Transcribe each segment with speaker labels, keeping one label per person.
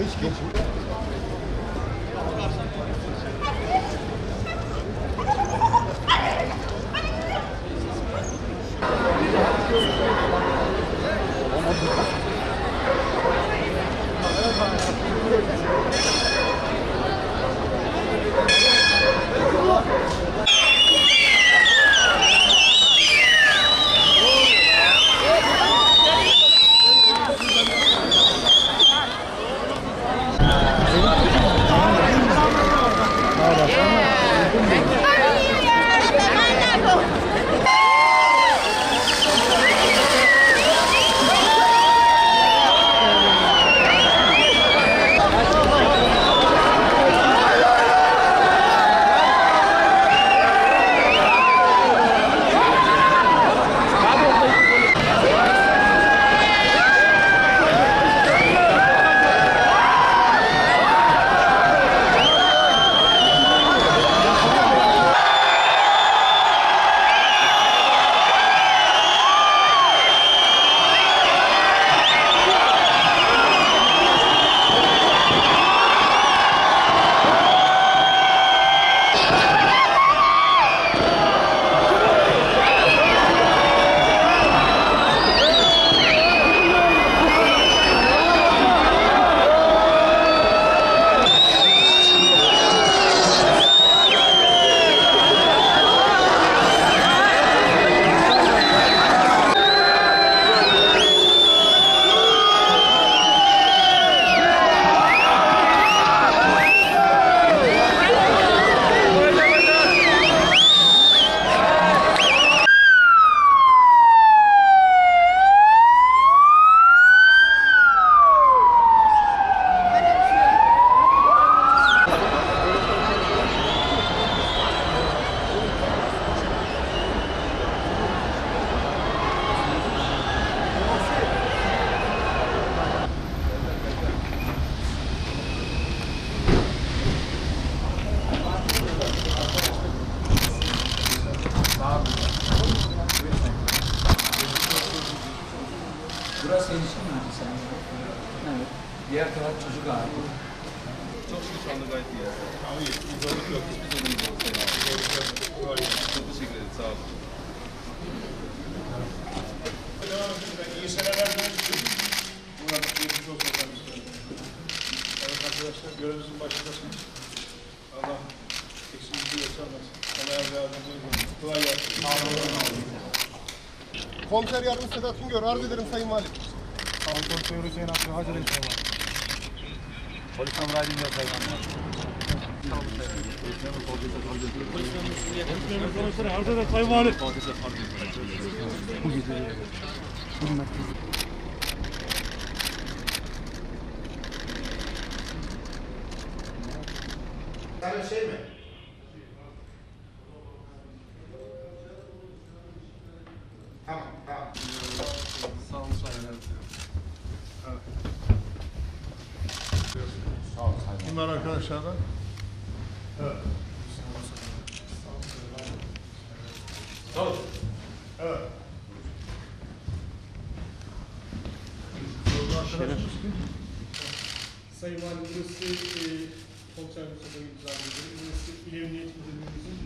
Speaker 1: Geç geç.
Speaker 2: Diğer taraf çocuk ağrı.
Speaker 3: Çok iyi şu anda gayet iyi. Ama iyi. Bir zorluk yok. Hiçbir sorun yok. Çok teşekkür ederim. Sağ olun.
Speaker 1: İyi seneler diliyorum. Murat geçmiş olsun efendim. Evet arkadaşlar görevimizin başındasınız. Allah eksimizi yaşamaz. Allah yardımcınız olsun. Kolay gelsin. Komiser Yardımcısı Sedat Güngör. Arz ederim Sayın Valim.
Speaker 4: Komiser Hüseyin Aklı Hacı Reis var. Polis amraydım ya Sayın Valim. Komiser arz eder Sayın Valim.
Speaker 1: Sana şey mi? Tamam, tamam.
Speaker 3: Sağ olun.
Speaker 1: Bunlar arkadaşlardan. Evet. Evet.
Speaker 5: Sayın Valim, burası e, komiser Mustafa imzaladı. Burası İl Emniyet Müdürlüğümüzün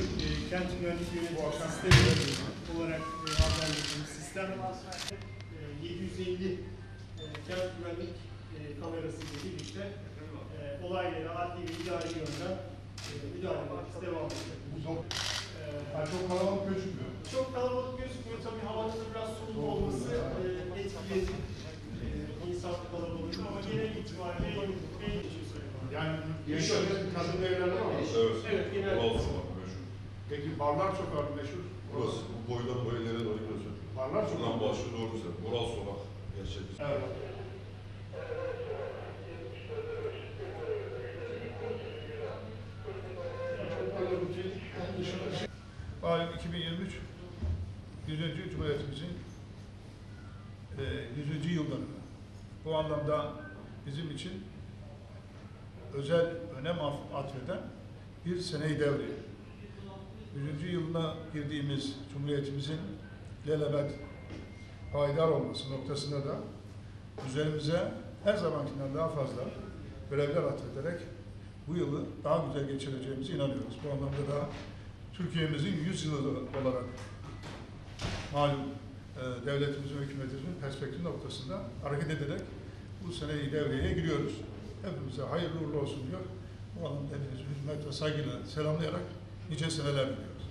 Speaker 5: e, kent güvenlik yönetim sistemi olarak e, adlandırdığımız sistem. E, 750 e, kent güvenlik e, kamerası ile birlikte e, olaylara adli ve idari yönden e, müdahalelerimiz devam ediyor. E,
Speaker 1: Ha, çok kalabalık gözükmüyor.
Speaker 5: çok kalabalık gözükmüyor. Tabii havanın biraz soğuk olması e, etkiledi e, insan kalabalığı ama genel itibariyle en, en iyi söylüyorum.
Speaker 1: Yani yaşıyor kadın evlerden ama.
Speaker 6: Evet.
Speaker 5: Evet, genel-.
Speaker 1: Peki Barlar Sokağı meşhur.
Speaker 6: Burası bu boydan bu ileri doğru gidiyorsun.
Speaker 1: Barlar
Speaker 6: Şuradan
Speaker 1: Sokağı.
Speaker 6: başlıyor doğru güzel. Oral sokak. Gerçek.
Speaker 1: Evet. Malum 2023 100. Cumhuriyetimizin e, 100. yılları. Bu anlamda bizim için özel önem atfeden bir seneyi devriyor. 100. yılına girdiğimiz Cumhuriyetimizin lelebet payidar olması noktasında da üzerimize her zamankinden daha fazla görevler atfederek bu yılı daha güzel geçireceğimize inanıyoruz. Bu anlamda da Türkiye'mizin 100 yılı olarak malum e, devletimizin hükümetimizin perspektif noktasında hareket ederek bu seneyi devreye giriyoruz. Hepimize hayırlı uğurlu olsun diyor. Bu anlamda hepinizi hürmet ve saygıyla selamlayarak nice seneler diliyoruz.